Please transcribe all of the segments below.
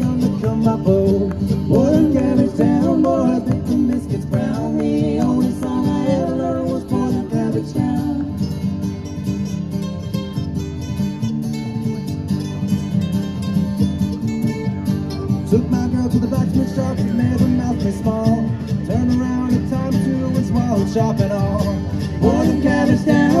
young to come my foe. Boy, them cabbage down, boy, I think the biscuits brown. The only song I ever learned was Boy, them cabbage down. Took my girl to the blacksmith shop, she made her mouth me small. Turned around a time two and swallowed shop and all. Boy, them cabbage down,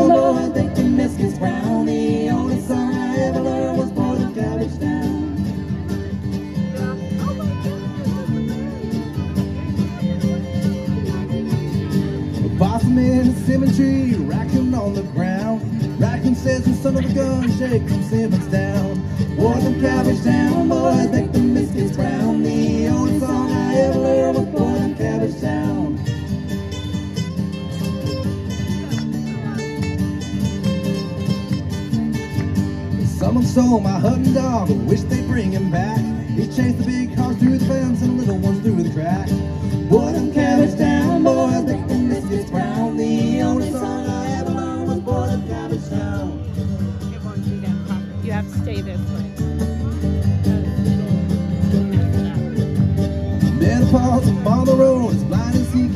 A cemetery, raccoon on the ground. Raccoon says, the son of a gun, shake some Simmons down. Boy, them cabbage down, boy, I think the biscuits brown. The only song I ever learned was Boy, them cabbage down. Someone stole my hunting dog, I wish they'd bring him back. He chased the big cars through It won't do that. You have to stay this way. Menopause and blind as he